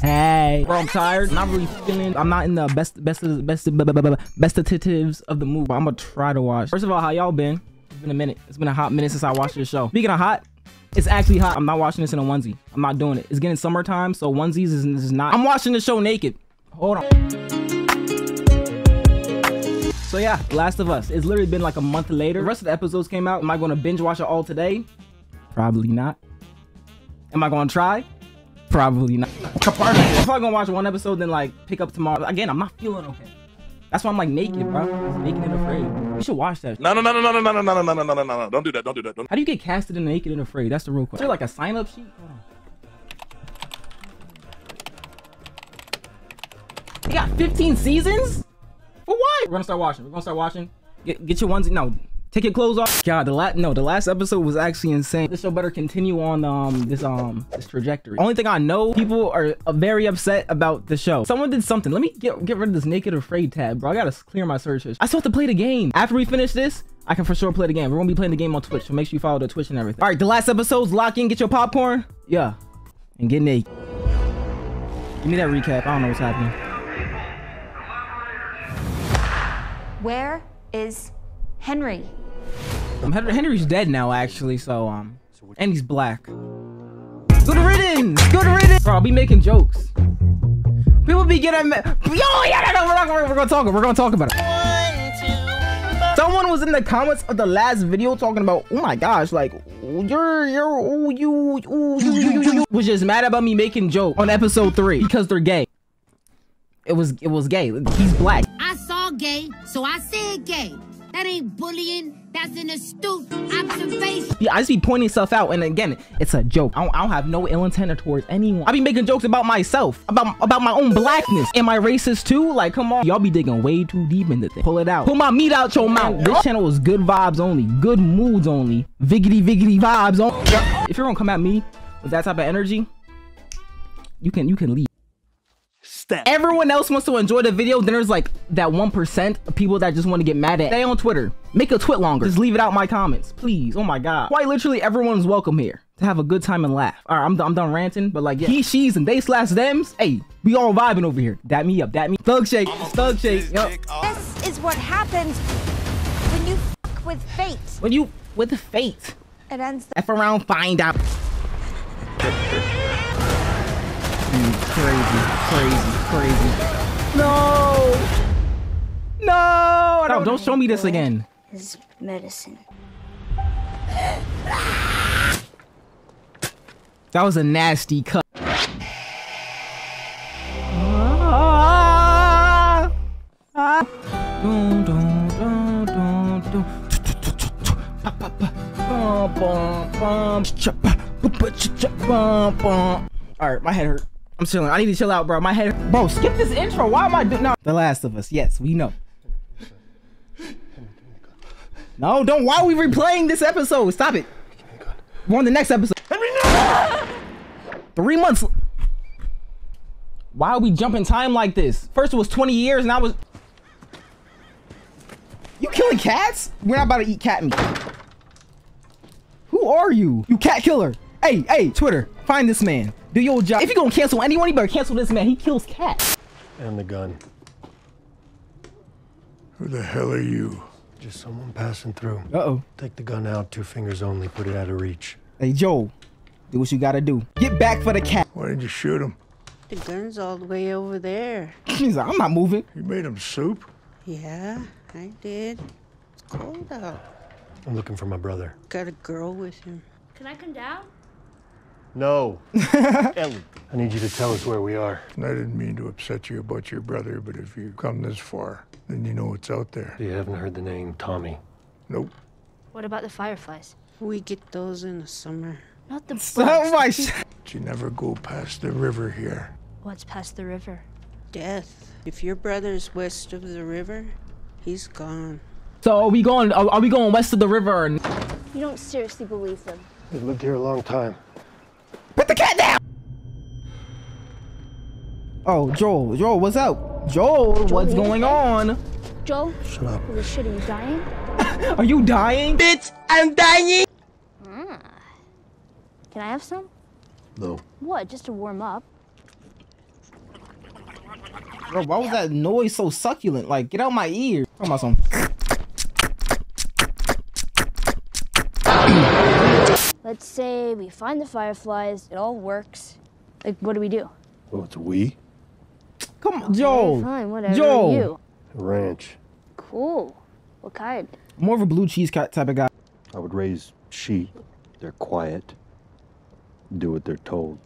Hey, bro, I'm tired. I'm not really feeling. I'm not in the best, best, of, the best, bestatives of the. But I'm gonna try to watch. First of all, how y'all been? It's been a minute. It's been a hot minute since I watched this show. Speaking of hot, it's actually hot. I'm not watching this in a onesie. I'm not doing it. It's getting summertime, so onesies is, is not. I'm watching the show naked. Hold on. So yeah, Last of Us. It's literally been like a month later. The rest of the episodes came out. Am I gonna binge watch it all today? Probably not. Am I gonna try? Probably not. I'm probably gonna watch one episode, then like pick up tomorrow. Again, I'm not feeling okay. That's why I'm like naked, bro. I'm naked and afraid. You should watch that. No, no, no, no, no, no, no, no, no, no, no, no, no, no. Don't do that. Don't do that. Don't. How do you get casted in naked and afraid? That's the real question. Is there like a sign up sheet? You got 15 seasons? For what? We're gonna start watching. We're gonna start watching. Get, get your onesie. No, take your clothes off. God, the last no, the last episode was actually insane. This show better continue on um this um this trajectory. Only thing I know, people are uh, very upset about the show. Someone did something. Let me get get rid of this naked afraid tab, bro. I gotta clear my search history. I still have to play the game. After we finish this, I can for sure play the game. We're gonna be playing the game on Twitch, so make sure you follow the Twitch and everything. All right, the last episodes, lock in, get your popcorn. Yeah, and get naked. Give me that recap. I don't know what's happening. Where is Henry? Um, Henry's dead now, actually. So um, and he's black. Good riddance. Good riddance. Bro, I'll be making jokes. People be getting mad. Yo, yeah, no, no, we're not gonna, we're gonna talk. We're gonna talk about it. Someone was in the comments of the last video talking about, oh my gosh, like you're you're ooh, you ooh, you, you, you, you was just mad about me making joke on episode three because they're gay. It was it was gay. He's black. I saw gay, so I said gay. That ain't bullying. That's an astute observation. Yeah, I just be pointing stuff out, and again, it's a joke. I don't, I don't have no ill intent towards anyone. I be making jokes about myself, about about my own blackness. Am I racist too? Like, come on, y'all be digging way too deep into this. Pull it out. Pull my meat out your mouth. This channel is good vibes only, good moods only, viggity viggity vibes only. If you're gonna come at me with that type of energy, you can you can leave. Step. Everyone else wants to enjoy the video, then there's like that 1% of people that just want to get mad at. Stay on Twitter. Make a TwitLonger. Just leave it out in my comments. Please. Oh my god. Quite literally everyone's welcome here to have a good time and laugh. Alright, I'm, I'm done ranting, but like yeah. he, she's, and they slash thems. Hey, we all vibing over here. That me up. That me. Thug shake. Thug shake. Yup. This is what happens when you f with fate. When you with the fate. It ends the F around, find out. crazy, crazy, crazy. No! No! I don't, don't show me this again. Is medicine. That was a nasty cut. Ah, ah. Dun, dun, dun, All right, my head hurt. I'm chilling. I need to chill out, bro. My head. Bro, skip this intro. Why am I doing? No. The Last of Us. Yes, we know. No, don't. Why are we replaying this episode? Stop it. We're on the next episode. Three months. Why are we jumping time like this? First it was 20 years, and I was. You killing cats? We're not about to eat cat meat. Who are you? You cat killer. Hey, hey, Twitter, find this man. Do your job. If you're gonna cancel anyone, you better cancel this man. He kills cats. And the gun. Who the hell are you? Just someone passing through. Uh-oh. Take the gun out, two fingers only, put it out of reach. Hey, Joe, do what you gotta do. Get back for the cat. Why didn't you shoot him? The gun's all the way over there. He's like, I'm not moving. You made him soup? Yeah, I did. It's cold out. I'm looking for my brother. Got a girl with him. Can I come down? No. Ellie. I need you to tell us where we are. I didn't mean to upset you about your brother, but if you've come this far, then you know what's out there. You haven't heard the name Tommy. Nope. What about the fireflies? We get those in the summer. Not the oh bugs. Oh my But you never go past the river here. What's past the river? Death. If your brother's west of the river, he's gone. So are we going are, are we going west of the river or You don't seriously believe them. They've lived here a long time. Put the cat down! Oh, Joel, Joel, what's up? Joel, what's going on? Joel? Shut up. Holy shit, are you dying? Are you dying? Bitch, I'm dying! Ah. Can I have some? No. What? Just to warm up? Bro, why was that noise so succulent? Like, get out my ear. Talking about some. Let's say we find the fireflies, it all works. Like, what do we do? Well, it's we. Come on, Joel. Fine, whatever. Joel. You. Ranch. Cool. What kind? More of a blue cheese cut type of guy. I would raise sheep. They're quiet. Do what they're told.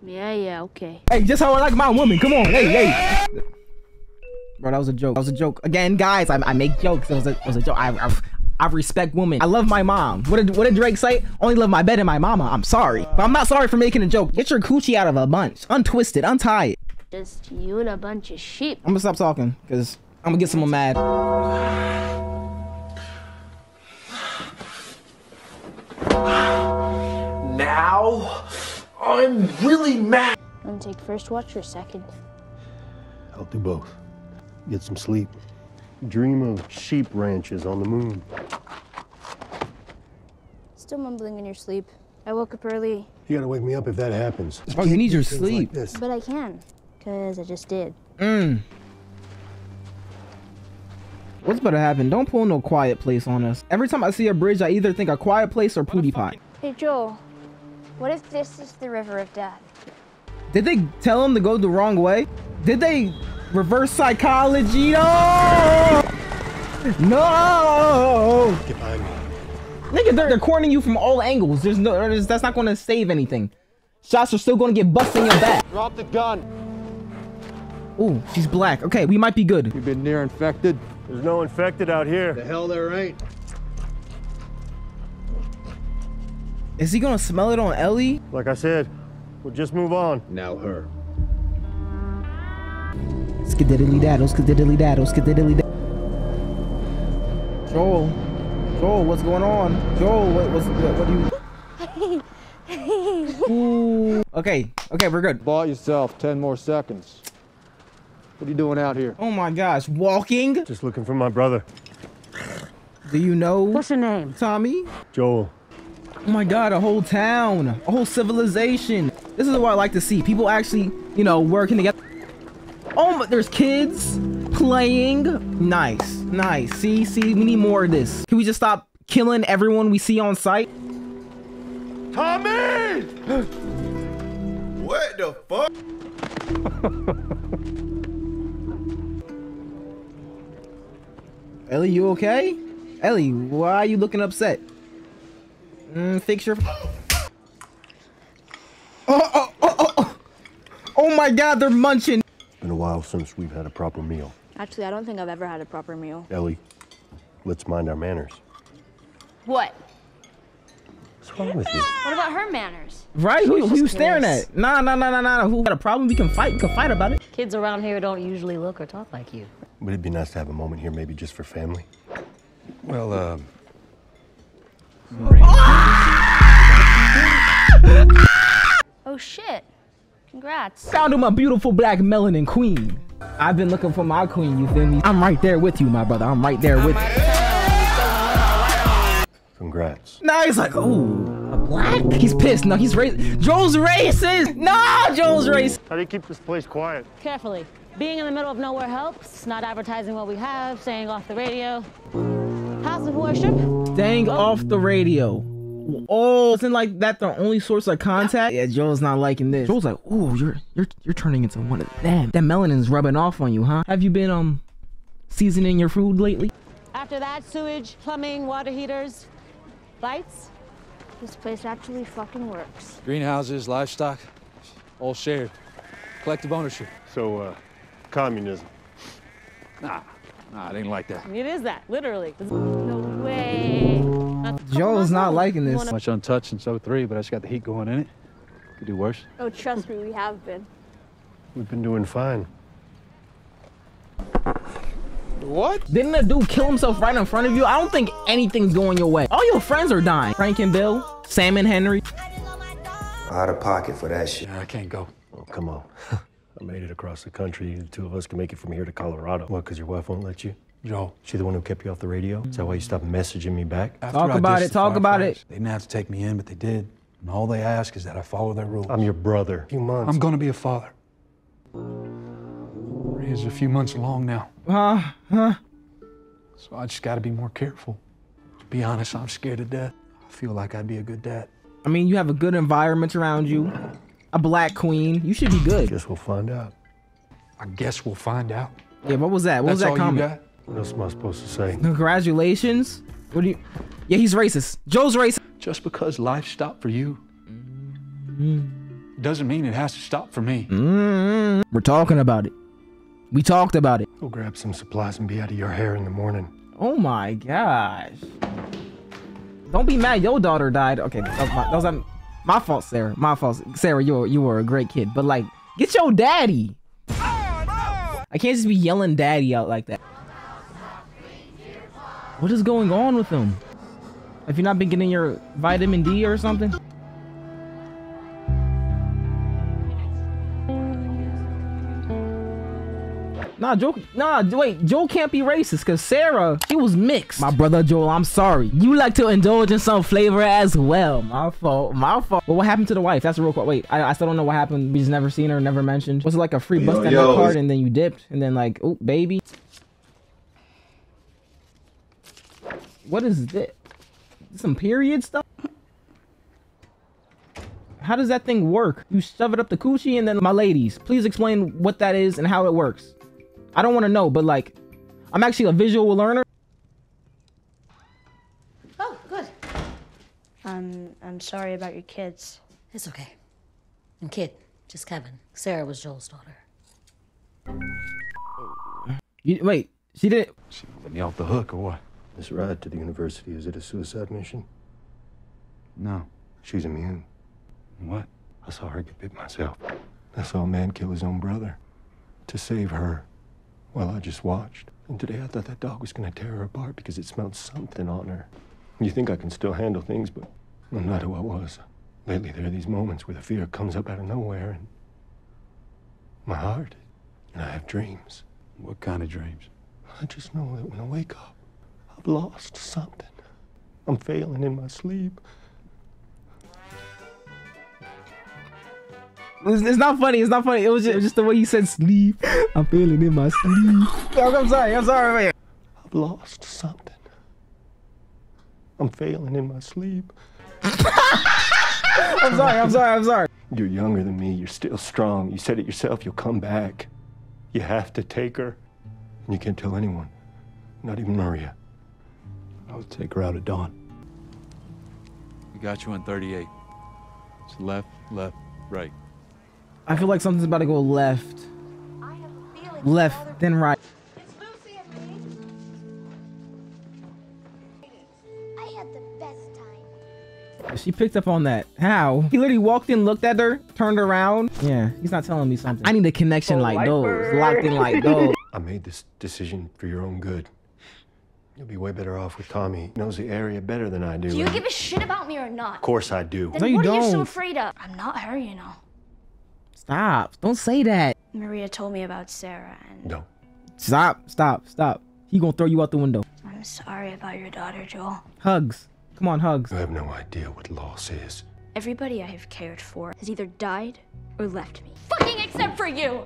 Yeah, yeah, okay. Hey, just how I like my woman. Come on. Hey, hey. Bro, that was a joke. That was a joke. Again, guys, I, I make jokes. It was a, it was a joke. I, I, I respect women. I love my mom. What did, what did Drake say? Only love my bed and my mama. I'm sorry. But I'm not sorry for making a joke. Get your coochie out of a bunch. Untwist it. Untie it. Just you and a bunch of sheep. I'm gonna stop talking because I'm gonna get someone mad. Now, I'm really mad. I'm gonna take first watch or second? I'll do both. Get some sleep. Dream of sheep ranches on the moon. Still mumbling in your sleep. I woke up early, You gotta wake me up if that happens. Oh, you need your Things like sleep. but I can. Because I just did. Mmm. What's about to happen? Don't pull no quiet place on us. Every time I see a bridge, I either think a quiet place or Pootie Pot. Hey, Joel. What if this is the river of death? Did they tell him to go the wrong way? Did they reverse psychology? No! No! Get behind me. Nigga, they're, they're cornering you from all angles. There's no, there's, that's not going to save anything. Shots are still going to get busted in your back. Drop the gun. Ooh, she's black. Okay, we might be good. You've been near infected. There's no infected out here. The hell there ain't. Is he going to smell it on Ellie? Like I said, we'll just move on. Now her. Skididdly daddle, skididdly daddle, skididdly daddle. Joel, Joel, what's going on? Joel, what, what's, what, what do you? Okay, okay, we're good. Bought yourself 10 more seconds. What are you doing out here? Oh my gosh, walking? Just looking for my brother, Do you know What's your name? Tommy? Joel. Oh my god, a whole town, a whole civilization. This is what I like to see. People actually, you know, working together. Oh, my, there's kids playing. Nice, nice. See, see, we need more of this. Can we just stop killing everyone we see on site? Tommy! What the fuck? Ellie, you okay? Ellie, why are you looking upset? Mm, fix your. Oh, oh, oh, oh, oh. oh my god, they're munching. Been a while since we've had a proper meal. Actually, I don't think I've ever had a proper meal. Ellie, let's mind our manners. What? What's wrong with you? What about her manners? Right? Who, who you staring at? Nah, nah, nah, nah, nah. Who got a problem? We can fight. We can fight about it. Kids around here don't usually look or talk like you. Would it be nice to have a moment here, maybe just for family? Well, uh, Oh shit. Congrats. Found him a beautiful black melanin queen. I've been looking for my queen, you feel me? I'm right there with you, my brother. I'm right there with you. Congrats. Now he's like, ooh, a black? He's pissed. No, he's racist. Joel's racist. No, Joel's racist. How do you keep this place quiet? Carefully. Being in the middle of nowhere helps. Not advertising what we have, staying off the radio. House of worship. Dang off the radio. Oh, isn't like that the only source of contact? Yeah, Joel's not liking this. Joel's like, ooh, you're you're you're turning into one of them. That melanin's rubbing off on you, huh? Have you been um seasoning your food lately? After that, sewage, plumbing, water heaters, lights. This place actually fucking works. Greenhouses, livestock, all shared. Collective ownership. So, uh, communism. Nah, nah, it ain't like that. It is that, literally. No way. Joel's not liking this. Much untouched in since 03, but I just got the heat going in it. Could do worse. Oh, trust me, we have been. We've been doing fine. What? Didn't a dude kill himself right in front of you? I don't think anything's going your way. All your friends are dying. Frank and Bill, Sam and Henry. Out of pocket for that shit. I can't go. Oh, come on. I made it across the country. The two of us can make it from here to Colorado. What, because your wife won't let you? Joe. She the one who kept you off the radio? Is that why you stopped messaging me back? After Talk I about it, talk about fireflies, it. They didn't have to take me in, but they did. And all they ask is that I follow their rules. I'm your brother. A few months. I'm gonna be a father. Maria's a few months along now. Huh? Huh? So I just gotta be more careful. To be honest, I'm scared to death. I feel like I'd be a good dad. I mean, you have a good environment around you. A black queen. You should be good. Guess we'll find out. I guess we'll find out. Yeah, what was that? What was That's that all comment? You got? What else am I supposed to say? Congratulations. What do you? Yeah, he's racist. Joe's racist. Just because life stopped for you doesn't mean it has to stop for me. Mm, we're talking about it. We talked about it. Go grab some supplies and be out of your hair in the morning. Oh my gosh. Don't be mad. Your daughter died. Okay, that was my, that was my fault, Sarah. My fault, Sarah. You were you were a great kid, but like, get your daddy. I can't just be yelling daddy out like that. What is going on with him? Have you not been getting your vitamin D or something? Nah, Joe. Nah, wait. Joel can't be racist because Sarah, she was mixed. My brother Joel, I'm sorry. You like to indulge in some flavor as well. My fault. My fault. Well, what happened to the wife? That's a real quick. Wait, I, I still don't know what happened. We just never seen her, never mentioned. Was it like a free bust down that card and then you dipped and then like, oh, baby. What is this? Some period stuff? How does that thing work? You shove it up the coochie and then my ladies, please explain what that is and how it works. I don't want to know, but like, I'm actually a visual learner. Oh, good. I'm I'm sorry about your kids. It's okay. And kid, just Kevin. Sarah was Joel's daughter. You, wait, she didn't. She let me off the hook or what? This ride to the university, is it a suicide mission? No. She's immune. What? I saw her get bit myself. I saw a man kill his own brother to save her. Well, I just watched. And today I thought that dog was gonna tear her apart because it smelled something on her. You think I can still handle things, but I'm not who I was. Lately, there are these moments where the fear comes up out of nowhere and my heart, and I have dreams. What kind of dreams? I just know that when I wake up, I've lost something. I'm failing in my sleep. It's, it's not funny. It's not funny. It was just, just the way you said sleep. I'm feeling in my sleep. I'm, sorry. I'm sorry. Wait. I've lost something. I'm failing in my sleep. I'm sorry. I'm sorry. I'm sorry. You're younger than me. You're still strong. You said it yourself. You'll come back. You have to take her. And you can't tell anyone. Not even Maria. I'll take her out at dawn. We got you on 38. It's left, left, right. I feel like something's about to go left. Left, then right. I had the best time. She picked up on that. How? He literally walked in, looked at her, turned around. Yeah, he's not telling me something. I need a connection like oh, those. Locked in like those. I made this decision for your own good. You'll be way better off with Tommy. He knows the area better than I do. Do you and- give a shit about me or not? Of course I do. Then No, you what are you so afraid of? I'm not her, you know. Stop. Don't say that. Maria told me about Sarah, and No. Stop. Stop. Stop. He gonna throw you out the window. I'm sorry about your daughter, Joel. Hugs. Come on, hugs. You have no idea what loss is. Everybody I have cared for has either died or left me. Fucking except for you!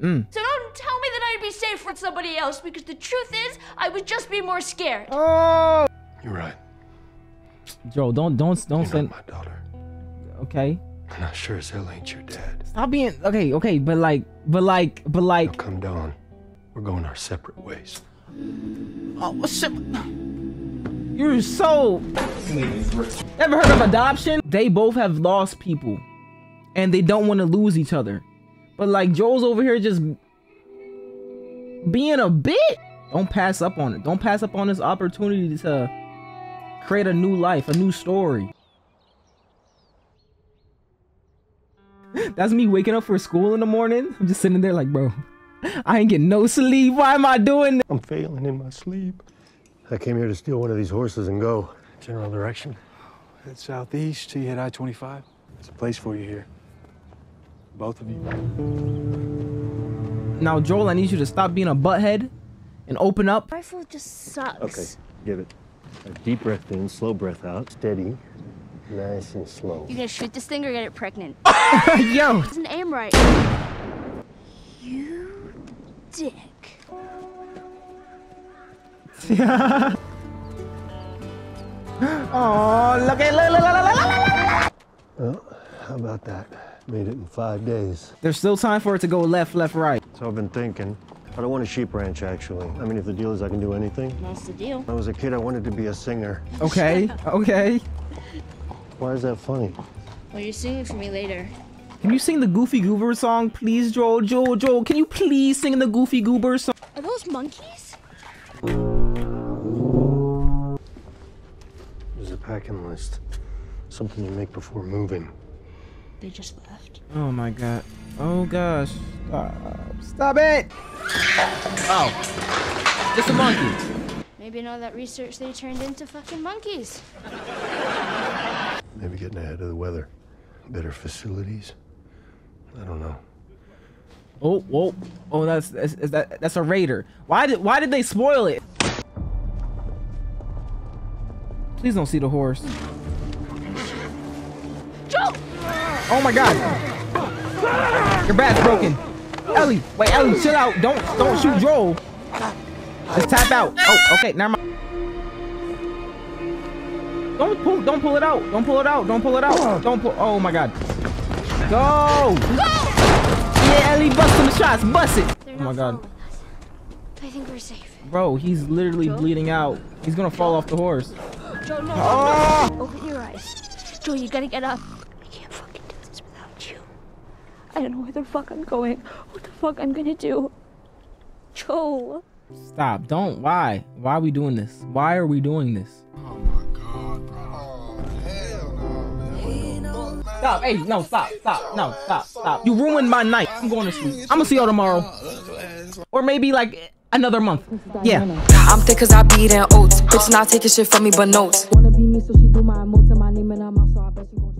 Mm. So don't tell me that I'd be safe with somebody else because the truth is, I would just be more scared. Oh. You're right. Joe, don't don't don't You're send. my daughter. Okay. And I sure as hell ain't your dad. Stop being okay. Okay, but like, but like, but like. Come dawn. We're going our separate ways. Oh, what's up? You're so. Ever heard of adoption? They both have lost people, and they don't want to lose each other. But like Joel's over here just being a bit. Don't pass up on it. Don't pass up on this opportunity to create a new life, a new story. That's me waking up for school in the morning. I'm just sitting there like, bro, I ain't getting no sleep. Why am I doing this? I'm failing in my sleep. I came here to steal one of these horses and go. General direction. Head southeast till you hit I-25. There's a place for you here. Both of you. Now, Joel, I need you to stop being a butthead and open up. Rifle just sucks. Okay, give it. A deep breath in, slow breath out, steady. Nice and slow. You gonna shoot this thing or get it pregnant? Yo. Doesn't aim right. You dick. Yeah. oh, look at look, look, look, look, look, look. Well, oh, how about that? Made it in five days. There's still time for it to go left, left, right. So I've been thinking. I don't want a sheep ranch, actually. I mean, if the deal is I can do anything. That's the deal. When I was a kid, I wanted to be a singer. Okay, okay. Why is that funny? Well, you're singing for me later. Can you sing the Goofy Goober song, please, Joel? Joel, Joel, can you please sing the Goofy Goober song? Are those monkeys? There's a packing list. Something you make before moving. They just left. Oh my god. Oh gosh. Stop. Stop it! Oh. Just a monkey. Maybe in all that research they turned into fucking monkeys. Maybe getting ahead of the weather. Better facilities. I don't know. Oh, whoa. Oh, that's, that's is that that's a raider. Why did why did they spoil it? Please don't see the horse. Oh my god. Your bat's broken. Ellie, wait, Ellie, chill out. Don't don't shoot Joel. Just tap out. Oh, okay, never mind. Don't pull don't pull it out. Don't pull it out. Don't pull it out. Don't pull oh my god. Go! Yeah, Ellie, bust some shots. Bust it. They're Oh my god. I think we're safe. Bro, he's literally Joe? bleeding out. He's gonna fall off the horse. Joe, no. Oh! Open your eyes. Joe, you gotta get up. I can't fucking do this without you. I don't know where the fuck I'm going. What the fuck I'm gonna do. Joe. Stop. Don't. Why? Why are we doing this? Why are we doing this? Stop. Hey, no, stop. Stop. No, stop. Stop. You ruined my night. I'm going to sleep. I'm gonna see y'all tomorrow. Or maybe like another month. Yeah. I'm thick cause I be eating oats. Bitch not taking shit from me but notes. Wanna be me so she do my emotes and my name in her mouth so I bet she gon'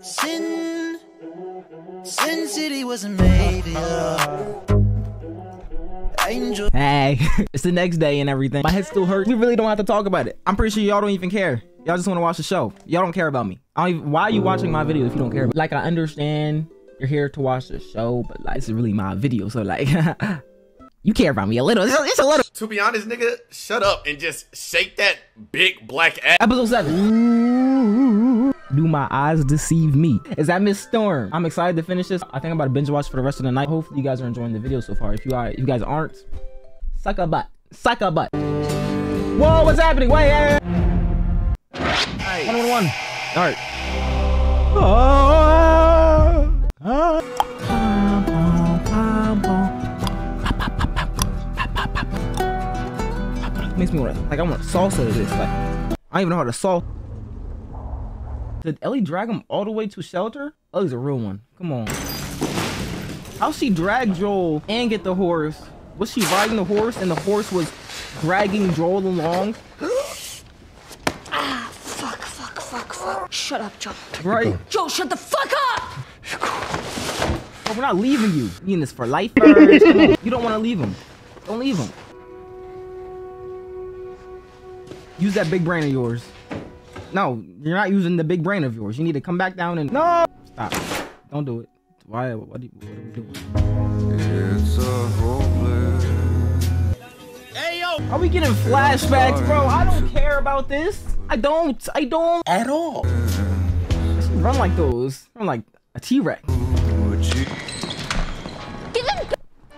Sin, Sin City wasn't made Angel. Hey, it's the next day and everything. My head still hurts. We really don't have to talk about it. I'm pretty sure y'all don't even care. Y'all just want to watch the show. Y'all don't care about me. I don't even, why are you watching my video if you don't care? About like I understand you're here to watch the show, but like this is really my video, so like you care about me a little. It's a, it's a little. To be honest, nigga, shut up and just shake that big black ass. Episode seven. Do my eyes deceive me? Is that Miss Storm? I'm excited to finish this. I think I'm about to binge watch for the rest of the night. Hopefully you guys are enjoying the video so far. If you are, if you guys aren't, suck a butt. Suck a butt. Whoa, what's happening? Wait. One, one, one. All right. Makes me want to, like, I want salsa to this. Like, I don't even know how to salsa. Did Ellie drag him all the way to shelter? Ellie's a real one. Come on. How she drag Joel and get the horse? Was she riding the horse and the horse was dragging Joel along? Ah, fuck, fuck, fuck, fuck. Shut up, Joel. Right? Joel, shut the fuck up! But we're not leaving you. You in this for life first. You don't want to leave him. Don't leave him. Use that big brain of yours. No, you're not using the big brain of yours. You need to come back down and no. Stop. Don't do it. Why? What, do you, what are we doing? It's a hopeless. Hey yo. Are we getting flashbacks, bro? I don't care about this. I don't. I don't at all. Run like those. Run like a T-Rex.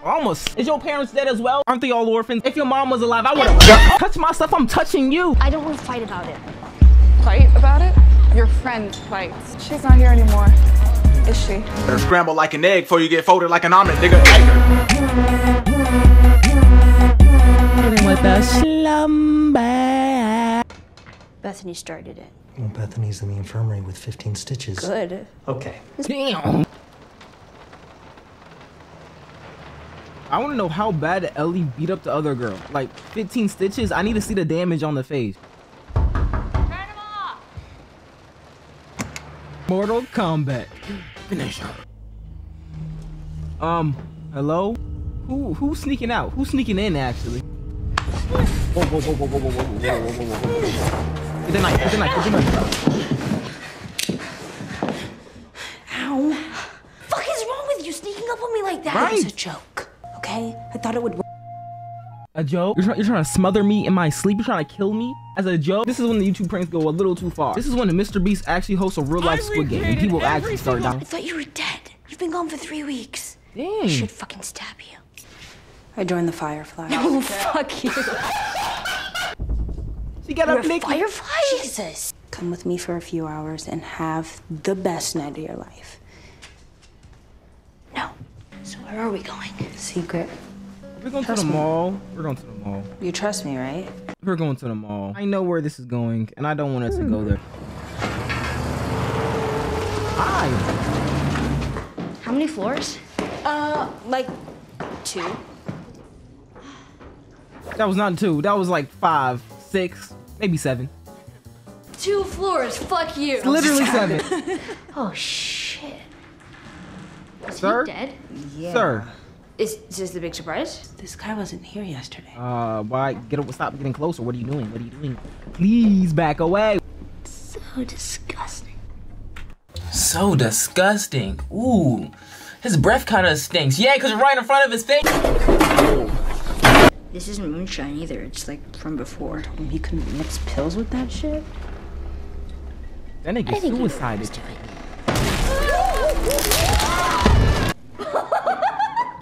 Almost. Is your parents dead as well? Aren't they all orphans? If your mom was alive, I would have touched my stuff. I'm touching you. I don't want to fight about it. Fight about it? Your friend fights. She's not here anymore, is she? Better scramble like an egg before you get folded like an omelet, nigga. With the slumber. Bethany started it. Well, Bethany's in the infirmary with 15 stitches. Good. Okay. Damn. I want to know how bad Ellie beat up the other girl. Like 15 stitches. I need to see the damage on the face. Mortal Kombat. Finish her. Um, hello? Who who's sneaking out? Who's sneaking in actually? Whoa, whoa, whoa, whoa, whoa, whoa, whoa, whoa, whoa, whoa, whoa. Get the knife, get the knife, get the knife. Ow. Fuck is wrong with you sneaking up on me like that? Right. It was a joke. Okay? I thought it would work. A joke? You're, try- you're trying to smother me in my sleep? You're trying to kill me as a joke? This is when the YouTube pranks go a little too far. This is when the Mr. Beast actually hosts a real life Squid Game and people actually start dying. I thought you were dead. You've been gone for three weeks. Dang. I should fucking stab you. I joined the Firefly. Oh, fuck you. She got You're up a naked. firefly? Jesus. Come with me for a few hours and have the best night of your life. No. So where are we going? Secret. We're going Trust to the me. mall. We're going to the mall. You trust me, right? We're going to the mall. I know where this is going, and I don't want us to go there. Hi. How many floors? Uh, like two. That was not two. That was like five, six, maybe seven. Two floors. Fuck you. It's literally seven. oh shit. Is Sir? he dead? Yeah. Sir. Is, is this the big surprise? This guy wasn't here yesterday. Uh, why? Get up, stop getting closer. What are you doing? What are you doing? Please back away. So disgusting. So disgusting. Ooh. His breath kind of stinks. Yeah, because right in front of his face. This isn't moonshine either. It's like from before. Told him he couldn't mix pills with that shit. That nigga suicided.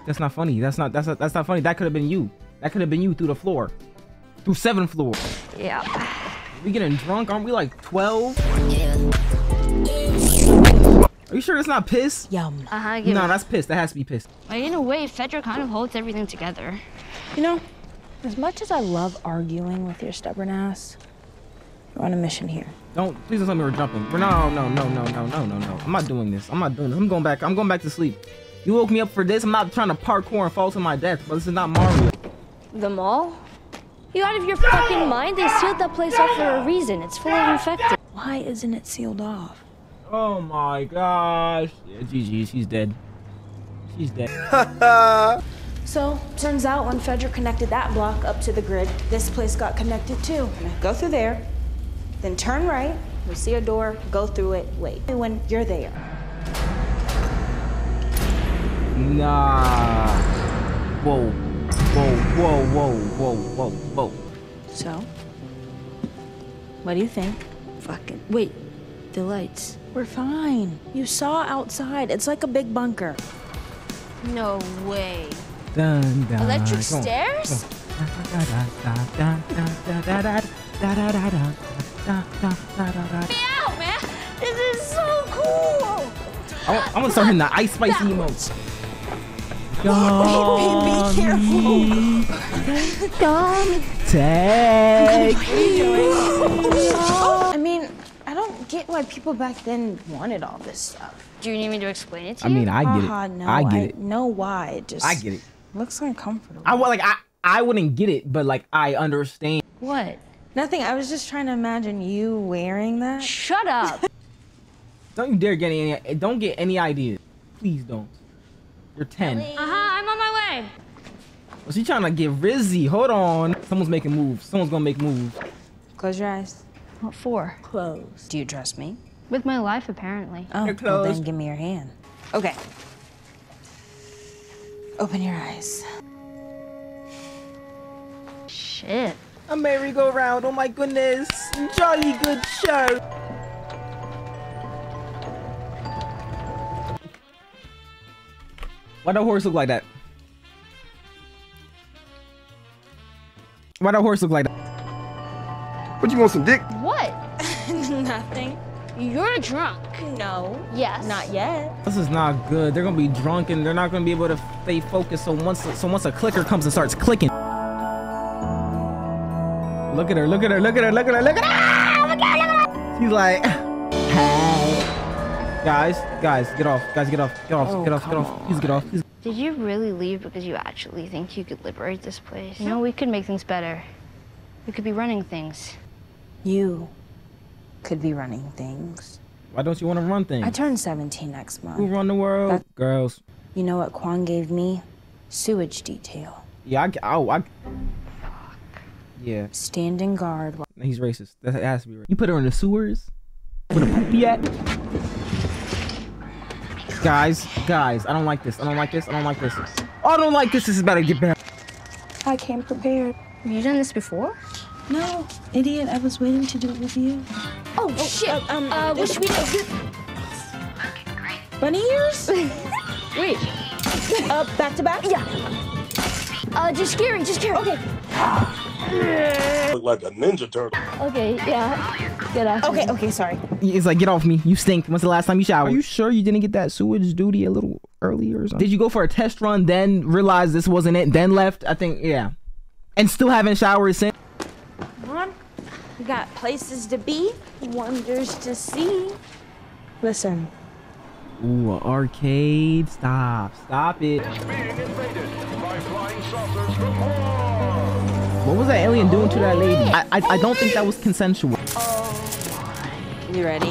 That's not funny. That's not. That's not, that's not funny. That could have been you. That could have been you through the floor, through seven floors. Yeah. We getting drunk? Aren't we like twelve? Are you sure it's not piss? Yum. Uh huh. No, that's piss. That has to be piss. In a way, Fedra kind of holds everything together. You know, as much as I love arguing with your stubborn ass, you're on a mission here. Don't please don't tell me we're jumping. We're no no no no no no no no. I'm not doing this. I'm not doing this. I'm going back. I'm going back to sleep. You woke me up for this. I'm not trying to parkour and fall to my death, but this is not Mario. The mall? You out of your fucking mind? They sealed that place off for a reason. It's full of infected. Why isn't it sealed off? Oh my gosh. Yeah, GG, she's dead. She's dead. So, turns out when Fedra connected that block up to the grid, this place got connected too. Go through there, then turn right. We see a door, go through it, wait. When you're there. Nah. Whoa. Whoa, whoa, whoa, whoa, whoa, whoa. So, what do you think? Fucking. Wait. The lights. We're fine. You saw outside. It's like a big bunker. No way. Dun, dun, Electric go on, stairs? Oh. Me out, man. This is so cool. I'm gonna start hitting the ice spicy emotes. Be careful. Dumb. Take. I mean, I don't get why people back then wanted all this stuff. Do you need me to explain it to you? I mean, I get it. Haha, no, I get it. know why. It just I get it. looks uncomfortable. I like I I wouldn't get it, but like I understand. What? Nothing. I was just trying to imagine you wearing that. Shut up. Don't you dare get any. Don't get any ideas. Please don't. You're ten. Uh huh. I'm on my way. Was she trying to get Rizzy? Hold on. Someone's making moves. Someone's gonna make moves. Close your eyes. What for? Close. Do you trust me? With my life, apparently. Oh, You're well then give me your hand. Okay. Open your eyes. Shit. A merry-go-round. Oh my goodness. Jolly good show. Why that horse look like that? Why that horse look like that? What you want some dick? What? Nothing. You're drunk. No. Yes. Not yet. This is not good. They're gonna be drunk and they're not gonna be able to stay focused. So once, so once a clicker comes and starts clicking, look at her, look at her, look at her, look at her, look at her. Ah, look at her, look at her. She's like, hey, guys, guys, get off, guys, get off, get off, Oh, get off, get come off. Please get off. Please. Did you really leave because you actually think you could liberate this place? You know, we could make things better. We could be running things. You could be running things. Why don't you want to run things? I turn 17 next month. Who run the world? That- Girls. You know what Kwong gave me? Sewage detail. Yeah, I, oh, I. Fuck. Yeah, Standing guard. while- he's racist. That has to be right. You put her in the sewers. Where the poopy at? Guys, guys, I don't like this. I don't like this. I don't like this. Oh, I don't like this. This is about to get bad. I came prepared. Have you done this before? No, idiot. I was waiting to do it with you. Oh, oh shit. um, uh, what should we do? Bunny ears? Wait. uh, back to back? Yeah. Uh, just scary, just scary. Okay. Look like a ninja turtle. Okay, yeah. Get out. Okay, okay, sorry. It's like, get off me. You stink. When's the last time you showered? Are you sure you didn't get that sewage duty a little earlier or something? Did you go for a test run, then realize this wasn't it, then left? I think, yeah. And still haven't showered since? Come on. We got places to be, wonders to see. Listen, Ooh, a arcade. Stop. Stop it. What was that alien doing to that lady? I, I, I don't think that was consensual. you ready?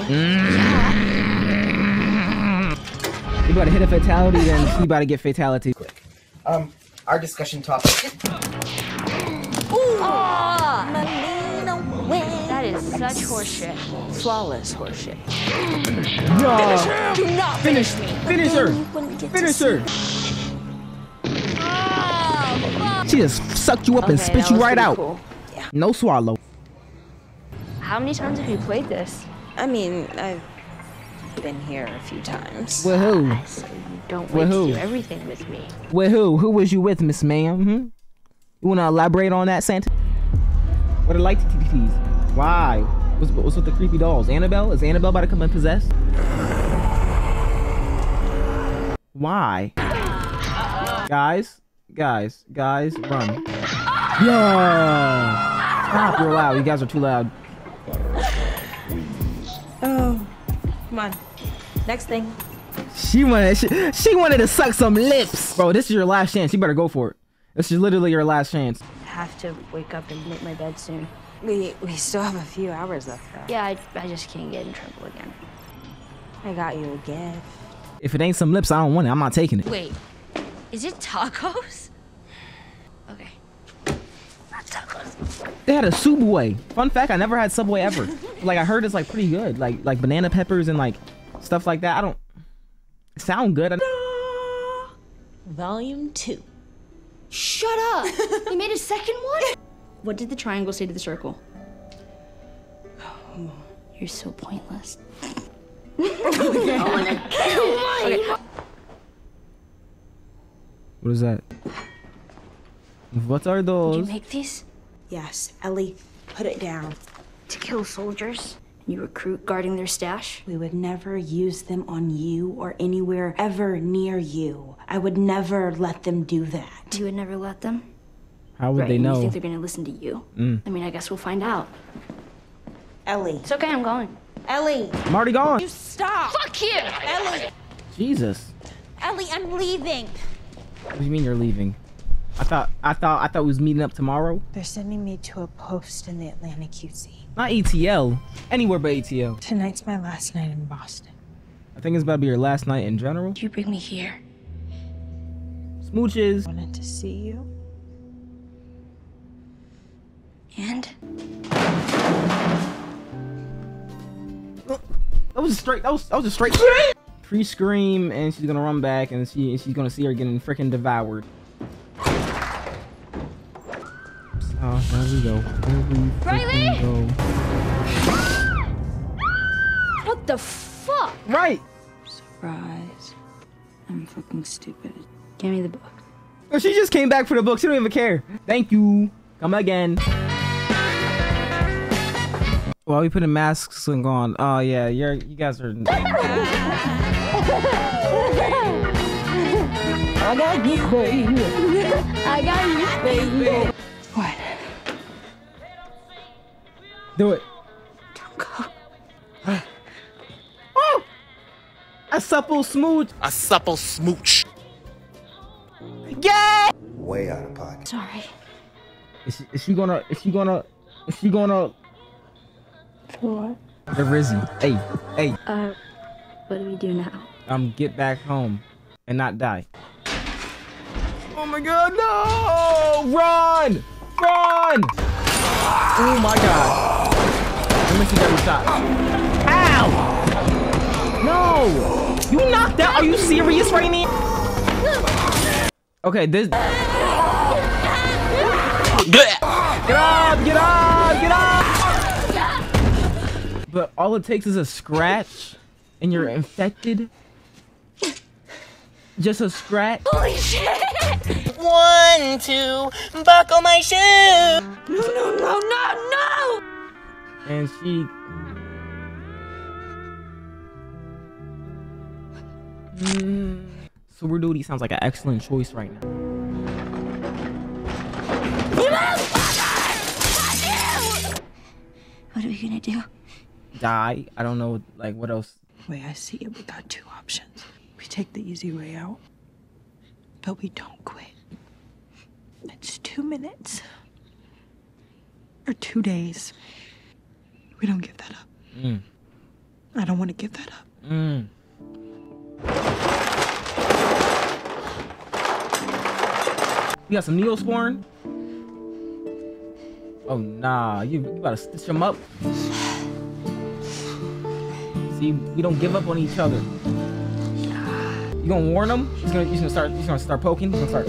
You about to hit a fatality, then she about to get fatality. Quick. Um, our discussion topic. That is such horseshit. Flawless horseshit. No. Do not Finish me. Finish her. Finish her. She just sucked you up and spit you right out. cool. No swallow. How many times have you played this? I mean, I've been here a few times. With who? So you don't With wait to who? do everything with me. With who? Who was you with, Miss Ma'am? Hmm? You wanna elaborate on that, Santa? What are light TTTs? Why? What's, what's with the creepy dolls? Annabelle? Is Annabelle about to come and possess? Why? Guys, guys, guys, run. Yo! Stop, you're loud. You guys are too loud. Oh, come on. Next thing. She wanted she, she wanted to suck some lips. Bro, this is your last chance. You better go for it. This is literally your last chance. I have to wake up and make my bed soon. We we still have a few hours left though. Yeah, I, I just can't get in trouble again. I got you a gift. If it ain't some lips, I don't want it. I'm not taking it. Wait, is it tacos? Okay. Not tacos. They had a Subway. Fun fact, I never had Subway ever. like I heard it's like pretty good. Like like banana peppers and like stuff like that. I don't sound good. I- Volume two. Shut up! they made a second one? What did the triangle say to the circle? You're so pointless. okay. Oh What is that? What are those? Did you those? make these? Yes, Ellie, put it down. To kill soldiers? You recruit guarding their stash? We would never use them on you or anywhere ever near you. I would never let them do that. You would never let them? How would right, they and You think they're gonna listen to you? Mm. I mean, I guess we'll find out. Ellie. It's okay, I'm going. Ellie. I'm already gone. You stop. Fuck you! Ellie. Jesus. Ellie, I'm leaving. What do you mean you're leaving? I thought I thought I thought we was meeting up tomorrow. They're sending me to a post in the Atlanta QZ. Not ETL. Anywhere but ATL. Tonight's my last night in Boston. I think it's about to be your last night in general. You bring me here. Smooches. Wanted to see you. And? That was a straight. That was that was a straight. Pre scream, and she's gonna run back, and she she's gonna see her getting freaking devoured. Oh, there we go. There we Riley! freaking ah! What the fuck? Right. Surprise. I'm fucking stupid. Give me the book. Oh, She just came back for the book. She don't even care. Thank you. Come again. Well, we put in masks and gone. Oh yeah, you're you guys are. I got you, baby. I got you, baby. What? Do it. Don't go. oh! A supple smooch. A supple smooch. Yeah. Way out of pocket. Sorry. Is she, is she gonna? Is she gonna? Is she gonna? What? The Rizzy. Hey, hey. Uh, what do we do now? Um, get back home and not die. Oh my God! No! Run! Run! Oh my God! Let me see that shot. Ow! No! You knocked out? Are you serious right now? Okay, this. Get up! Get up! Get up! But all it takes is a scratch, and you're infected. Just a scratch. Holy shit! One, two, buckle my shoe! No, no, no, no, no! And she. Mm. Super Duty sounds like an excellent choice right now. What are we gonna do? Die. I don't know, like, what else. The way I see it, we got two options. We take the easy way out, but we don't quit. It's two minutes or two days. We don't give that up. Mm. I don't want to give that up. Mm. You got some Neosporin? Oh, nah. You, you gotta stitch them up. See, we don't give up on each other. You gonna warn him? He's gonna, he's gonna start, he's gonna start poking. He's gonna start.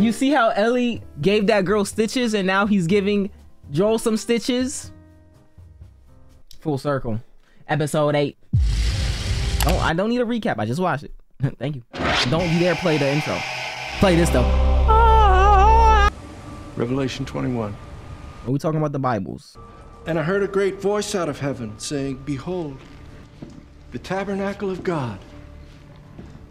You see how Ellie gave that girl stitches and now he's giving Joel some stitches? Full circle. Episode 8. Don't I don't need a recap. I just watched it. Thank you. Don't you dare play the intro. Play this though. Revelation 21. Are we talking about the Bibles? And I heard a great voice out of heaven saying, Behold, the tabernacle of God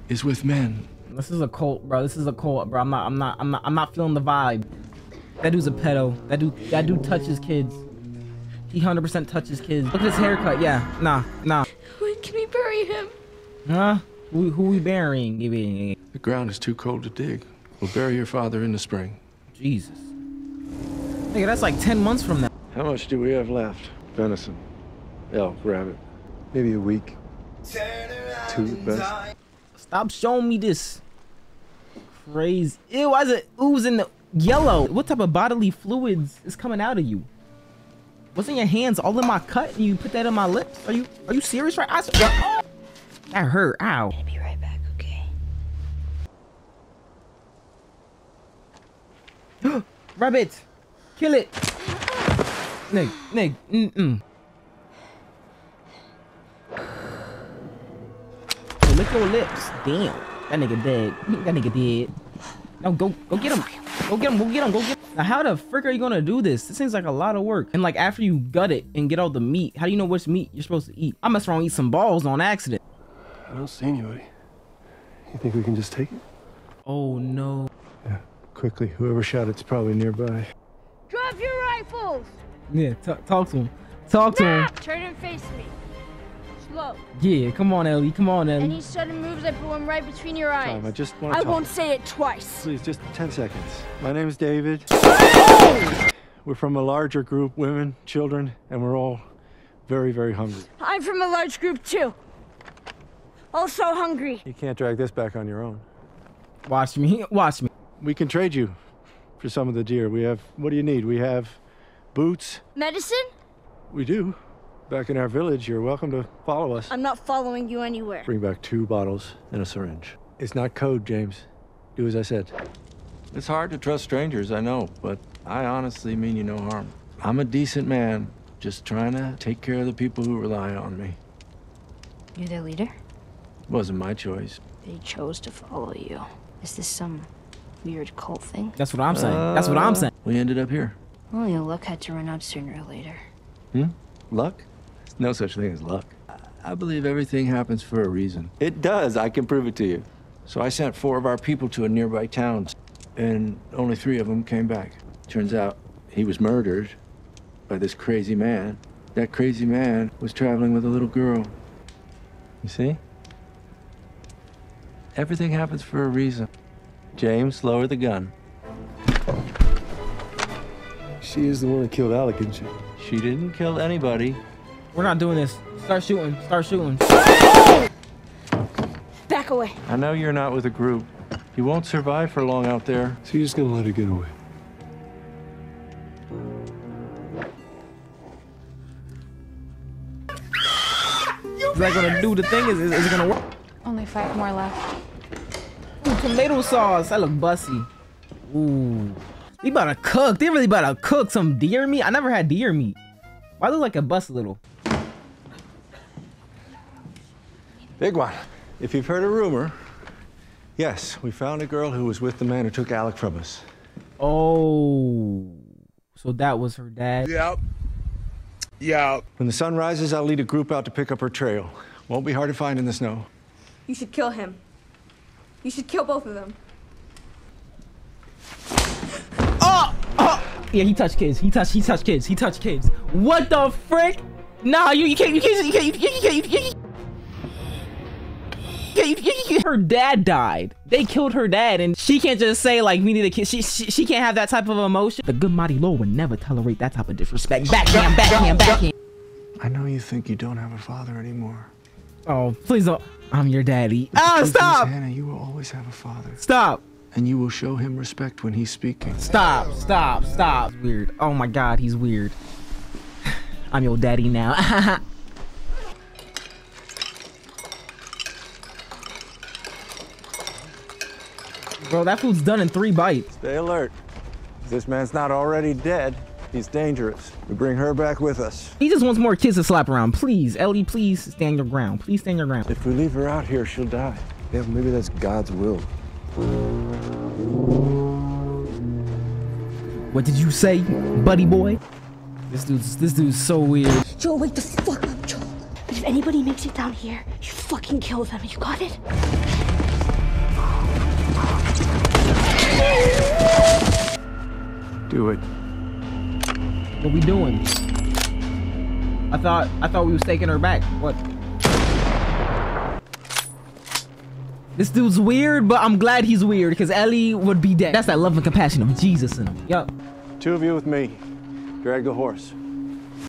is with men. This is a cult, bro. This is a cult, bro. I'm not I'm not I'm not I'm not feeling the vibe. That dude's a pedo. That dude that dude touches kids. He 100% touches kids. Look at his haircut. Yeah. Nah. Nah. When can we bury him? Huh? Who, who we burying? The ground is too cold to dig. We'll bury your father in the spring. Jesus. Nigga, that's like 10 months from now. How much do we have left? Venison, elk, rabbit. Maybe a week. Two at best. Stop showing me this. Crazy. Ew, why is it oozing the yellow? What type of bodily fluids is coming out of you? What's in your hands all in my cut and you put that in my lips? Are you are you serious right? I swear. Oh, that hurt. Ow. I'll be right back, okay? Rabbit. Kill it. Nig, nig, mm-mm. Hey, lick your lips. Damn. That nigga dead. That nigga dead. No, go, go get him. Go get him. Go get him. Go get him. Now, how the frick are you gonna do this? This seems like a lot of work. And like after you gut it and get all the meat, how do you know which meat you're supposed to eat? I around and eat some balls on accident. I don't see anybody. You think we can just take it? Oh no. Yeah, quickly. Whoever shot it's probably nearby. Drop your rifles! Yeah, talk to him. Talk to him. Turn and face me. Slow. Yeah, come on, Ellie. Come on, Ellie. Any sudden moves, I put one right between your eyes. Tom, I just want to I talk. won't say it twice. Please, just 10 seconds. My name is David. We're from a larger group, women, children, and we're all very, very hungry. I'm from a large group too. Also hungry. You can't drag this back on your own. Watch me. Watch me. We can trade you for some of the deer. We have, what do you need? We have boots. Medicine? We do. Back in our village, you're welcome to follow us. I'm not following you anywhere. Bring back two bottles and a syringe. It's not code, James. Do as I said. It's hard to trust strangers, I know, but I honestly mean you no harm. I'm a decent man, just trying to take care of the people who rely on me. You're their leader? It Wasn't my choice. They chose to follow you. Is this some weird cult thing? That's what I'm saying. That's what I'm saying. We ended up here. Well, your luck had to run out sooner or later. Hmm? Luck? No such thing as luck. I believe everything happens for a reason. It does. I can prove it to you. So I sent four of our people to a nearby town, and only three of them came back. Turns out he was murdered by this crazy man. That crazy man was traveling with a little girl. You see? Everything happens for a reason. James, lower the gun. She is the one that killed Alec, isn't she? She didn't kill anybody. We're not doing this. Start shooting. Start shooting. Back away. I know you're not with a group. You won't survive for long out there. So you're just gonna let her get away? Is that gonna do the thing? Is, is, is it gonna work? Only five more left. Ooh, tomato sauce. That look bussy. Ooh. They about to cook. They really about to cook some deer meat. I never had deer meat. Why look like a bus a little? Big one. If you've heard a rumor, yes, we found a girl who was with the man who took Alec from us. Oh. So that was her dad. Yep. Yeah. When the sun rises, I'll lead a group out to pick up her trail. Won't be hard to find in the snow. You should kill him. You should kill both of them. Oh! Oh! Yeah, he touched kids. He touched. He touched kids. He touched kids. What the frick? Nah, you, you can't. You can't. You can't. You can't. You can't. You can't. You can't, you can't, her dad died. They killed her dad, and she can't just say like we need a kid. She, she she can't have that type of emotion. The good mighty Lord would never tolerate that type of disrespect. Backhand, backhand, backhand. I know you think you don't have a father anymore. Oh, please don't. I'm your daddy. Ah, truth stop! Hannah, you will always have a father. Stop! And you will show him respect when he's speaking. Stop! Stop! Stop! Weird. Oh my God, he's weird. I'm your daddy now. Bro, that food's done in three bites. Stay alert. If this man's not already dead, he's dangerous. We bring her back with us. He just wants more kids to slap around. Please, Ellie, please stand your ground. Please stand your ground. If we leave her out here, she'll die. Yeah, maybe that's God's will. What did you say, buddy boy? This dude's this dude's so weird. Joel, wake the fuck up, Joel. But if anybody makes it down here, you fucking kill them. You got it? Do it. What we doing? I thought I thought we was taking her back. What? This dude's weird, but I'm glad he's weird because Ellie would be dead. That's that love and compassion of Jesus in him. Yup. Two of you with me. Drag the horse.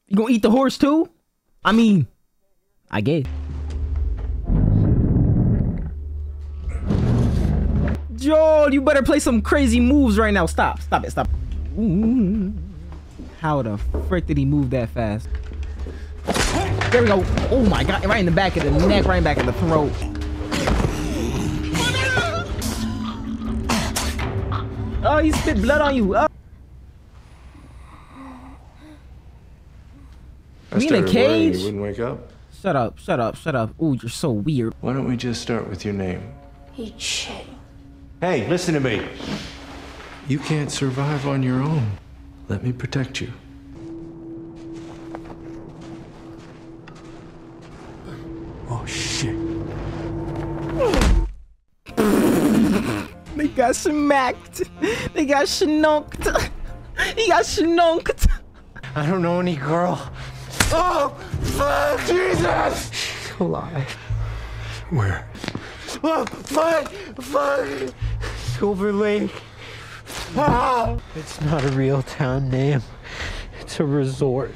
You gonna eat the horse too? I mean, I guess. Joel, you better play some crazy moves right now. Stop, stop it, stop. Ooh. How the frick did he move that fast? There we go. Oh my god, right in the back of the neck, right in the back of the throat. Oh, he spit blood on you. Oh. I We in a cage? You wouldn't wake up. Shut up, shut up, shut up. Ooh, you're so weird. Why don't we just start with your name? Eat shit. Hey, listen to me. You can't survive on your own. Let me protect you. Oh, shit. They got smacked. They got schnunked. He got schnunked. I don't know any girl. Oh, fuck, Jesus! She's alive. Where? Oh, fuck, fuck. Silver Lake. Ah! It's not a real town name. It's a resort.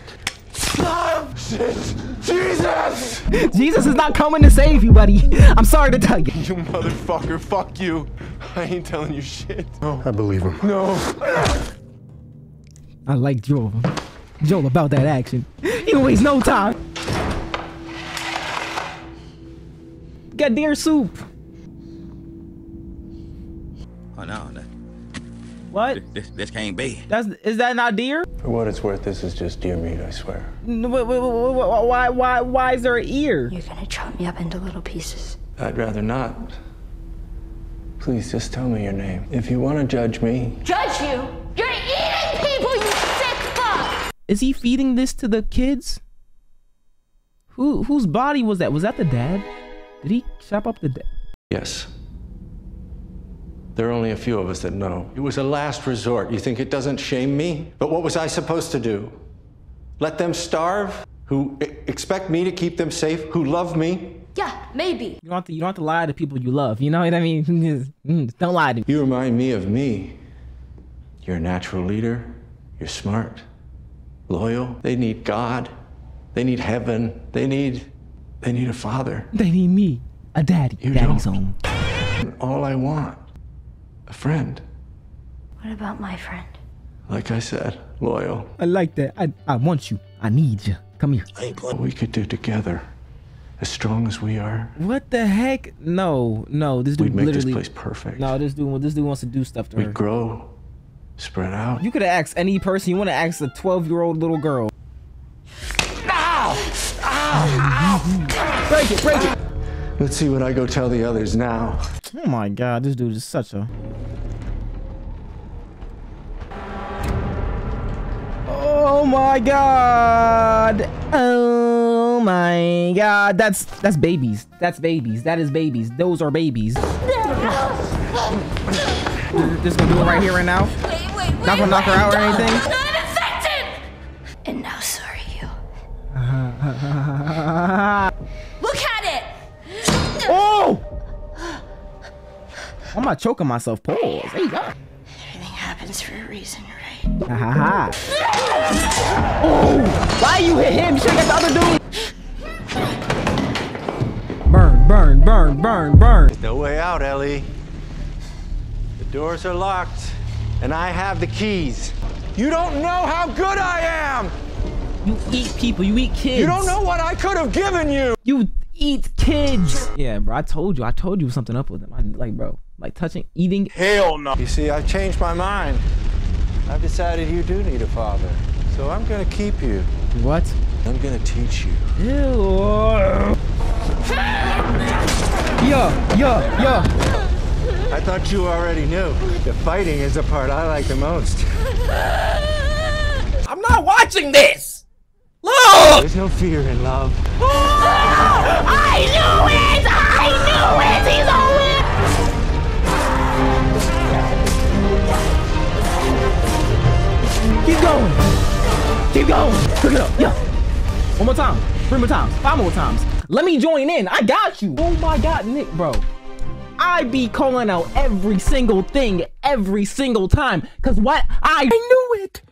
Stop! Jesus! Jesus is not coming to save you, buddy. I'm sorry to tell you. You motherfucker, fuck you. I ain't telling you shit. No. I believe him. No. I like Joel. Joel about that action. He don't waste no time. Got deer soup. Oh no, that, What? this, this can't be. That's is that not deer? For what it's worth, this is just deer meat, I swear. Why why why is there an ear? You're gonna chop me up into little pieces. I'd rather not. Please just tell me your name. If you want to judge me, Judge you? You're eating people, you sick fuck! Is he feeding this to the kids? Who whose body was that? Was that the dad? Did he chop up the dad? yes. There are only a few of us that know. It was a last resort. You think it doesn't shame me? But what was I supposed to do? Let them starve? Who expect me to keep them safe? Who love me? Yeah, maybe. You don't have to you don't have to lie to people you love. You know what I mean? Mm, don't lie to me. You remind me of me. You're a natural leader. You're smart, loyal. They need God. They need heaven. They need. They need a father. They need me, a daddy. You Daddy's don't. home. All I want, a friend. What about my friend? Like I said, loyal. I like that. I I want you. I need you. Come here. What we could do together as strong as we are, What the heck? No, no. This dude we'd make this literally. place perfect. No, this dude. This dude wants to do stuff to We'd her. grow, spread out. You could have asked any person. You want to ask a 12 year old little girl. Break it, break it. Let's see what I go tell the others now. Oh my god, this dude is such a. Oh my god. Oh my god. That's that's babies. That's babies. That is babies. Those are babies. Just gonna do it right here, right now. Not gonna knock her out or anything. And now so are you. I'm not choking myself. Pause. There you go. Everything happens for a reason, right? Ha ha ha. Oh! Why you hit him? You should have got the other dude. Burn, burn, burn, burn, burn. There's no way out, Ellie. The doors are locked, and I have the keys. You don't know how good I am! You eat people. You eat kids. You don't know what I could have given you! You eat kids. Yeah, bro. I told you. I told you something up with him. I, like, bro, like touching, eating. Hell no. You see, I've changed my mind. I've decided you do need a father. So I'm gonna keep you. What? I'm gonna teach you. Ew. Yeah, yeah, yeah. I thought you already knew. The fighting is the part I like the most. I'm not watching this! Look! There's no fear in love. Oh, I knew it! I knew it! He's always... Keep going. Keep going. Cook it up. Yeah. One more time. Three more times. Five more times. Let me join in. I got you. Oh my God, Nick, bro. I be calling out every single thing every single time. Cause what? I, I knew it.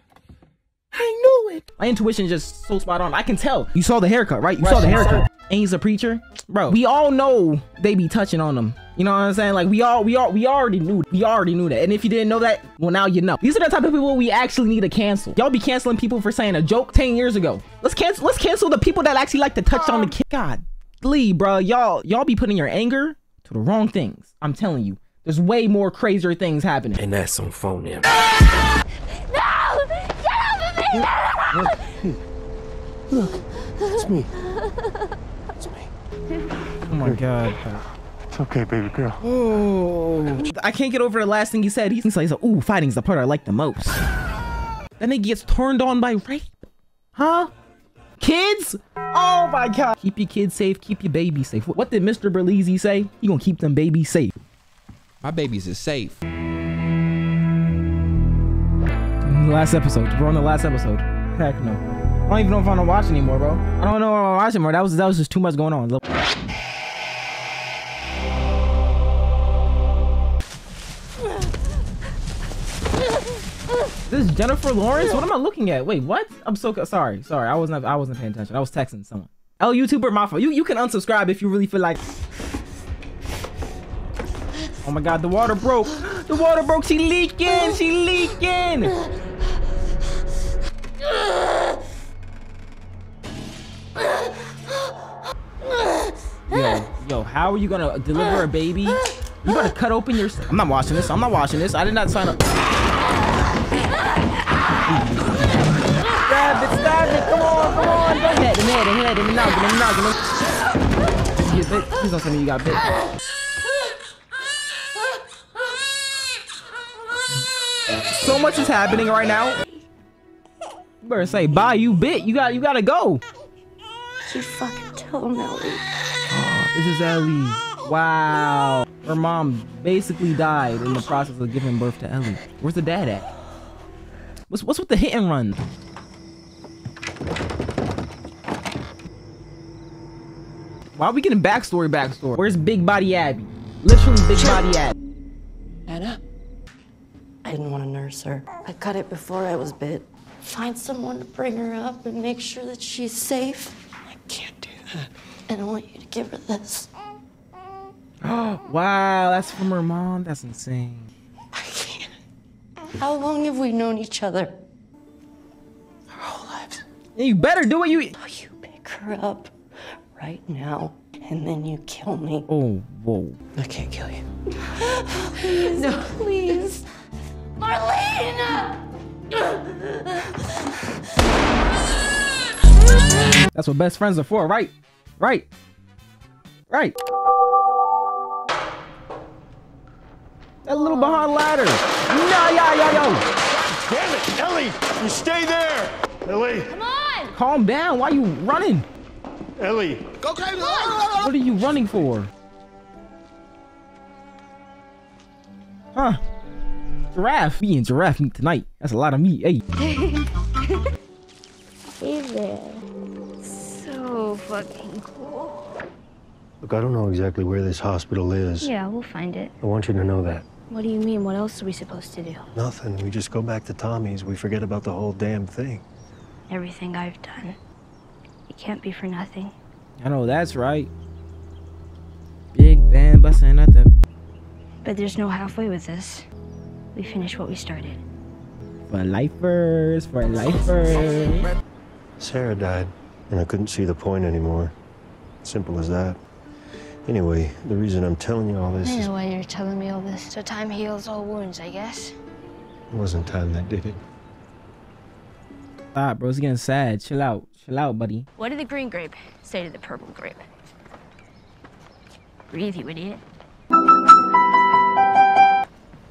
I knew it. My intuition is just so spot on. I can tell. You saw the haircut, right? You saw the haircut. And he's a preacher, bro. We all know they be touching on him. You know what I'm saying? Like we all, we all, we already knew. We already knew that. And if you didn't know that, well, now you know. These are the type of people we actually need to cancel. Y'all be canceling people for saying a joke 10 years ago. Let's cancel. Let's cancel the people that actually like to touch on the kid. God, Lee, bro, y'all, y'all be putting your anger to the wrong things. I'm telling you. There's way more crazier things happening. And that's some phone in. No! Get off of me! Look, it's me. Oh my god. It's okay, baby girl. Oh, I can't get over the last thing he said. He's like, "Ooh, fighting's the part I like the most." Then he gets turned on by rape, huh? Kids? Oh my god! Keep your kids safe. Keep your babies safe. What did Mr. Berlizzi say? He gonna keep them babies safe. My babies is safe. Last episode. We're on the last episode. Heck no. I don't even know if I want to watch anymore, bro. I don't know if I want to watch anymore. That was that was just too much going on. This is Jennifer Lawrence? What am I looking at? Wait, what? I'm so sorry. Sorry, I wasn't I wasn't paying attention. I was texting someone. Oh, YouTuber, fault. You you can unsubscribe if you really feel like. Oh my God, the water broke. The water broke. She leaking. She leaking. How are you gonna deliver a baby? You gotta cut open your. I'm not watching this. I'm not watching this. I did not sign up. Stab it, stab it. Come on, come on. Don't hit him, hit him, hit him, knock him, knock him. You get bit? Please don't tell me you got bit. So much is happening right now. You better say bye. You bit. You got. You gotta go. You fucking him, Ellie. This is Ellie. Wow. Her mom basically died in the process of giving birth to Ellie. Where's the dad at? What's what's with the hit and run? Why are we getting backstory backstory? Where's Big Body Abby? Literally Big Body Abby. Anna? I didn't want to nurse her. I cut it before I was bit. Find someone to bring her up and make sure that she's safe. I can't do that. And I want you to give her this. Oh wow, that's from her mom. That's insane. How long have we known each other? Our whole lives. You better do what you. Oh, you pick her up, right now, and then you kill me. Oh, whoa. I can't kill you. Please, no. please. Marlene! That's what best friends are for, right? Right. Right. That little behind ladder. No, yo, yo, yo. Damn it, Ellie! You stay there! Ellie! Come on! Calm down. Why are you running? Ellie! Go crazy! What are you running for? Huh? Giraffe. Me and giraffe meet tonight. That's a lot of meat. Hey. hey there. So fucking cool. Look, I don't know exactly where this hospital is. Yeah, we'll find it. I want you to know that. What do you mean? What else are we supposed to do? Nothing. We just go back to Tommy's. We forget about the whole damn thing. Everything I've done. It can't be for nothing. I know that's right. Big band busting at the But there's no halfway with this. We finish what we started. for lifers, for lifers. Sarah died, and I couldn't see the point anymore. Simple as that. Anyway, the reason I'm telling you all this I is why you're telling me all this. So time heals all wounds, I guess. it wasn't time that did it. Stop, bro. It's getting sad. Chill out. Chill out, buddy. What did the green grape say to the purple grape? Breathe, you idiot.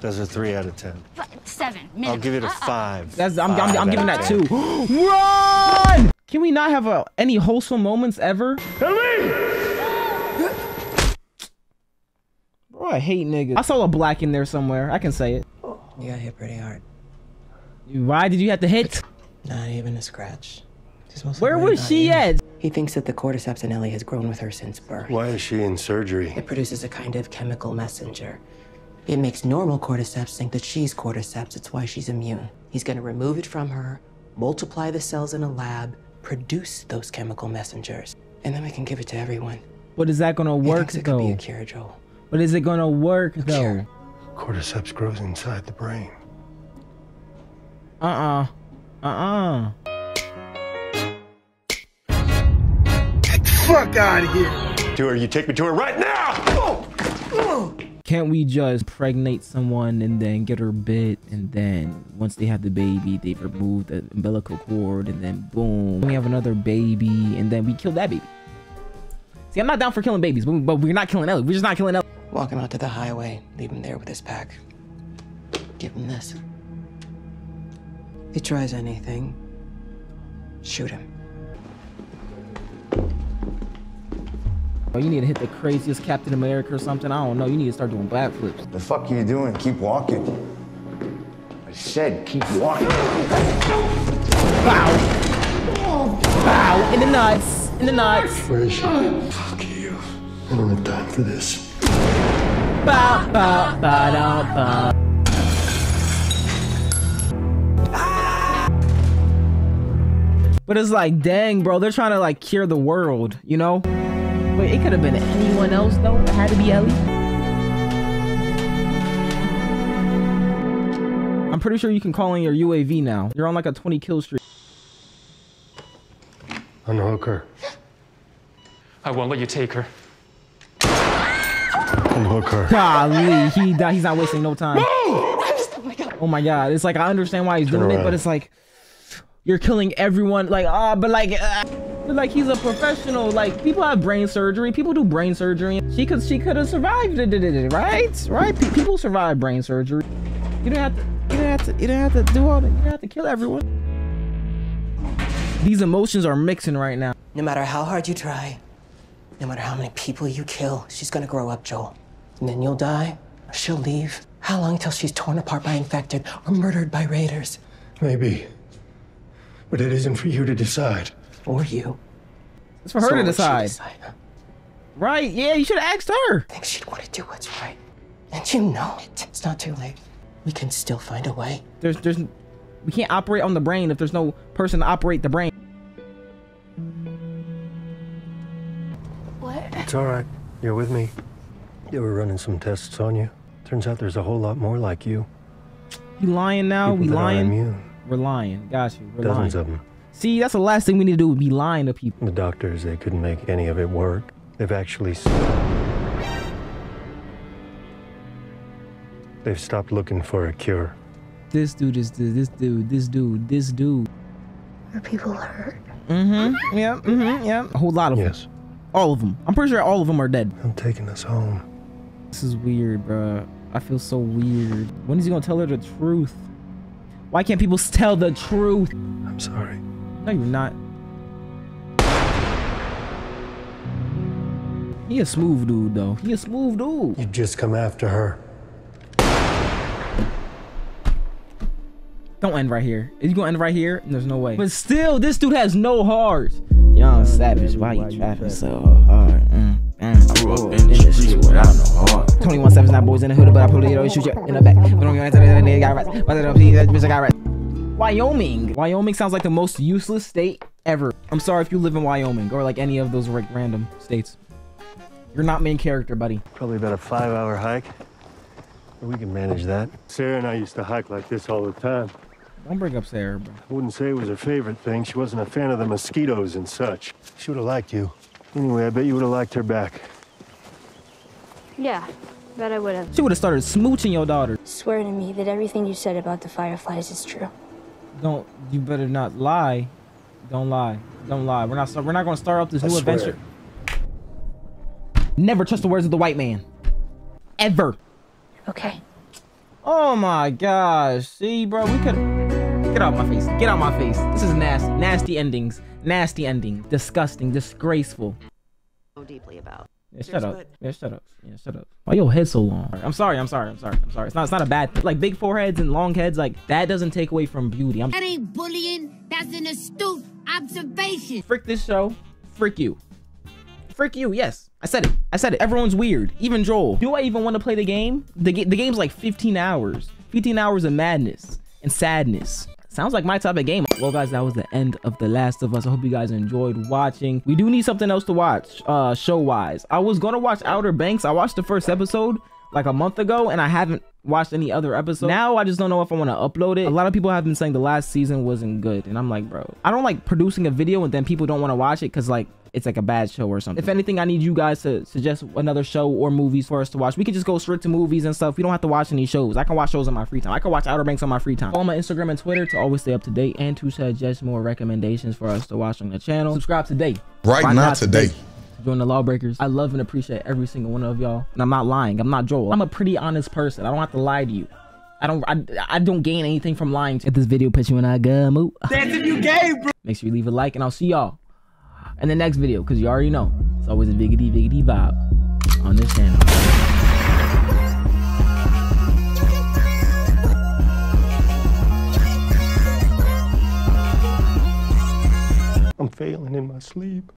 That's a three out of ten. F- seven. I'll minimum. give it a Uh-uh. five. That's I'm, I'm, I'm giving that two. Run! Can we not have a, any wholesome moments ever? Bro, I hate niggas. I saw a black in there somewhere. I can say it. You got hit pretty hard. Why did you have to hit? Not even a scratch. Where was she you. at? He thinks that the cordyceps in Ellie has grown with her since birth. Why is she in surgery? It produces a kind of chemical messenger. It makes normal cordyceps think that she's cordyceps. It's why she's immune. He's going to remove it from her, multiply the cells in a lab, produce those chemical messengers, and then we can give it to everyone. But is that gonna He work thinks it could be a cure, Joel. But is it gonna work though? Cordyceps grows inside the brain. Uh uh. Uh uh. Get the Fuck out of here! To her, you take me to her right now! Can't we just pregnate someone and then get her bit and then once they have the baby, they remove the umbilical cord and then boom, we have another baby and then we kill that baby. See, I'm not down for killing babies, but, but we're not killing Ellie. We're just not killing Ellie. Walk him out to the highway, leave him there with his pack. Give him this. If he tries anything, shoot him. Oh, you need to hit the craziest Captain America or something. I don't know. You need to start doing backflips. The fuck are you doing? Keep walking. I said keep walking. Bow. Bow. In the nuts. In the nuts. Where is she? Fuck you. I don't have time for this. Bow. Bow. Bow. Bow. Bow. But it's like, dang, bro, they're trying to like cure the world, you know? But it could have been anyone else though. It had to be Ellie. I'm pretty sure you can call in your UAV now. You're on like a 20 kill streak. Unhook her. I won't let you take her. Unhook her. Golly, he di- he's not wasting no time. Oh my god, it's like I understand why he's Turn doing it, but it's like you're killing everyone. Like ah, but like, uh, but like he's a professional. Like people have brain surgery. People do brain surgery. She could she could have survived it, right? Right? Pe- People survive brain surgery. You don't have to. You don't have to. You don't have to do all that. You don't have to kill everyone. These emotions are mixing right now. No matter how hard you try, no matter how many people you kill, she's gonna grow up, Joel. And then you'll die, or she'll leave. How long till she's torn apart by infected or murdered by raiders? Maybe. But it isn't for you to decide. Or you. It's for her So to what would she decide. decide, huh? Right? Yeah, you should have asked her. I think she'd want to do what's right. And you know it. It's not too late. We can still find a way. There's there's we can't operate on the brain if there's no person to operate the brain. What? It's all right. You're with me. They were running some tests on you. Turns out there's a whole lot more like you. You lying now? People we're lying? We're lying. Got you. We're Dozens lying. of them. See, that's the last thing we need to do would be lying to people. The doctors, they couldn't make any of it work. They've actually. They've stopped looking for a cure. This dude is this dude, this dude, this dude. Are people hurt? Mm-hmm. Yeah. Mm-hmm. Yeah. A whole lot of yes. them. All of them. I'm pretty sure all of them are dead. I'm taking us home. This is weird, bruh. I feel so weird. When is he gonna tell her the truth? Why can't people tell the truth? I'm sorry. No, you're not. He a smooth dude, though. He a smooth dude. You've just come after her. Don't end right here. Is you gonna end right here? There's no way. But still, this dude has no heart. Young Savage, why you trapping so hard? Mm, mm. I grew up in the streets without no heart. 21 Savage, not boys in the hood, but I pull it, shoot you in the back. But don't get into the got rats. But don't see that bitch, I got rats. Wyoming. Wyoming sounds like the most useless state ever. I'm sorry if you live in Wyoming or like any of those like random states. You're not main character, buddy. Probably about a five hour hike. But we can manage that. Sarah and I used to hike like this all the time. Don't bring up Sarah, bro. I wouldn't say it was her favorite thing. She wasn't a fan of the mosquitoes and such. She would have liked you. Anyway, I bet you would have liked her back. Yeah, bet I would have. She would have started smooching your daughter. Swear to me that everything you said about the fireflies is true. Don't. You better not lie. Don't lie. Don't lie. We're not. We're not going to start up this I new swear. adventure. Never trust the words of the white man. Ever. Okay. Oh my gosh. See, bro, we could get out my face. Get out my face. This is nasty. Nasty endings. Nasty ending. Disgusting. Disgraceful. So deeply about. Yeah, shut up. Yeah, shut up. Yeah, shut up. Why your head so long? I'm sorry. I'm sorry. I'm sorry. I'm sorry. It's not. It's not a bad. Thing. Like big foreheads and long heads. Like that doesn't take away from beauty. I'm. That ain't bullying. That's an astute observation. Frick this show. Frick you. Frick you. Yes, I said it. I said it. Everyone's weird. Even Joel. Do I even want to play the game? The, ga the game's like 15 hours. 15 hours of madness and sadness. Sounds like my type of game. Well, guys, that was the end of The Last of Us. I hope you guys enjoyed watching. We do need something else to watch, uh, show-wise. I was gonna watch Outer Banks. I watched the first episode like a month ago, and I haven't watched any other episode. Now I just don't know if I want to upload it. A lot of people have been saying the last season wasn't good, and I'm like, bro, I don't like producing a video and then people don't want to watch it because like it's like a bad show or something. If anything, I need you guys to suggest another show or movies for us to watch. We could just go straight to movies and stuff. We don't have to watch any shows. I can watch shows on my free time. I can watch Outer Banks on my free time. Follow my Instagram and Twitter to always stay up to date and to suggest more recommendations for us to watch on the channel. Subscribe today. Right Why now, not today. Join the Lawbreakers. I love and appreciate every single one of y'all. And I'm not lying. I'm not Joel. I'm a pretty honest person. I don't have to lie to you. I don't I, I don't gain anything from lying. If this video puts you in a good mood, That's if you gay, bro. make sure you leave a like and I'll see y'all in the next video because you already know it's always a biggity biggity vibe on this channel. I'm failing in my sleep.